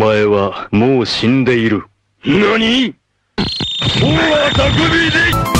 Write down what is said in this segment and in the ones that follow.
前はもう死んでいる。何？大は匠で「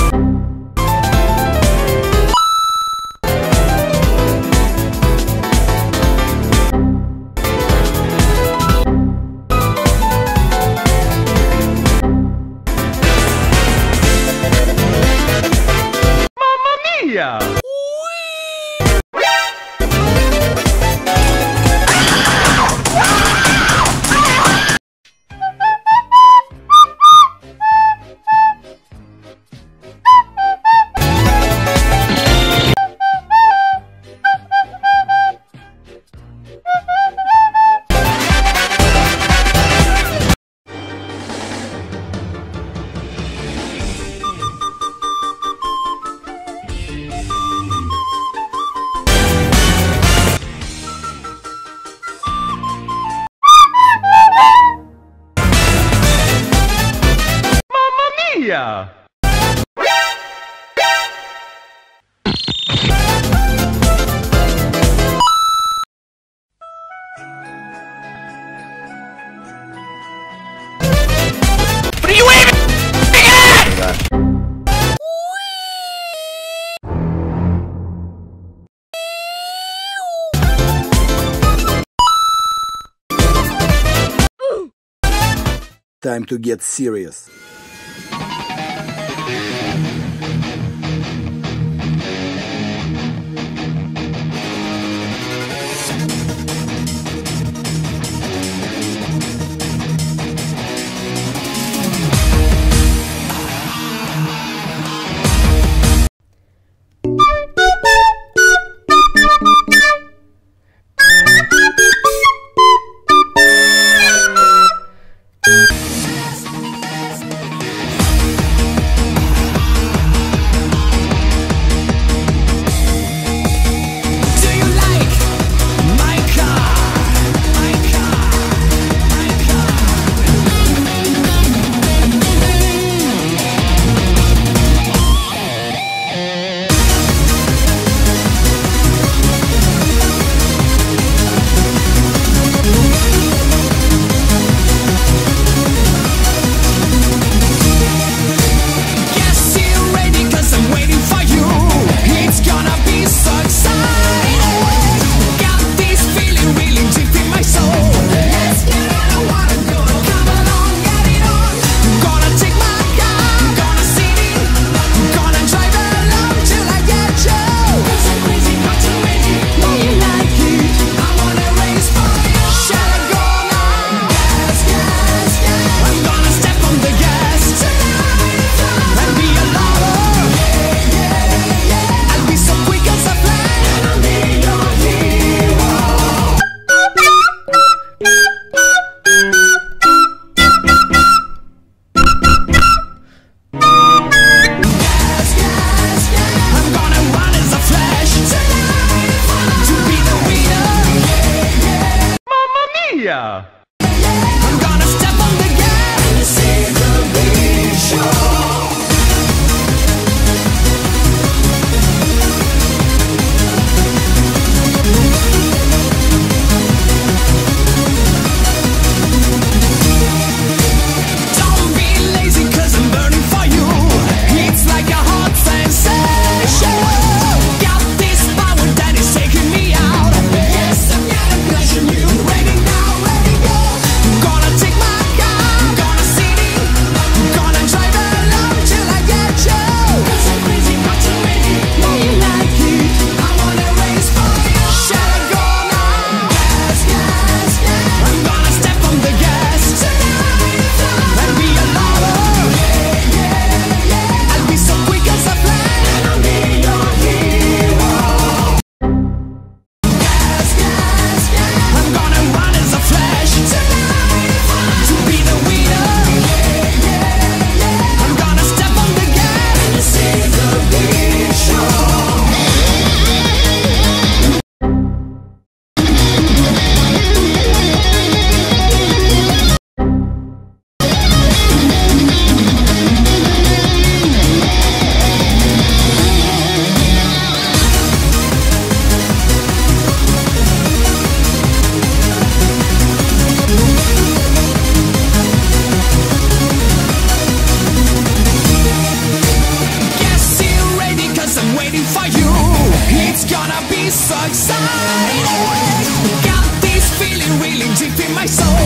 Time to get serious. see the beach shore. So exciting. Got this feeling really deep in my soul.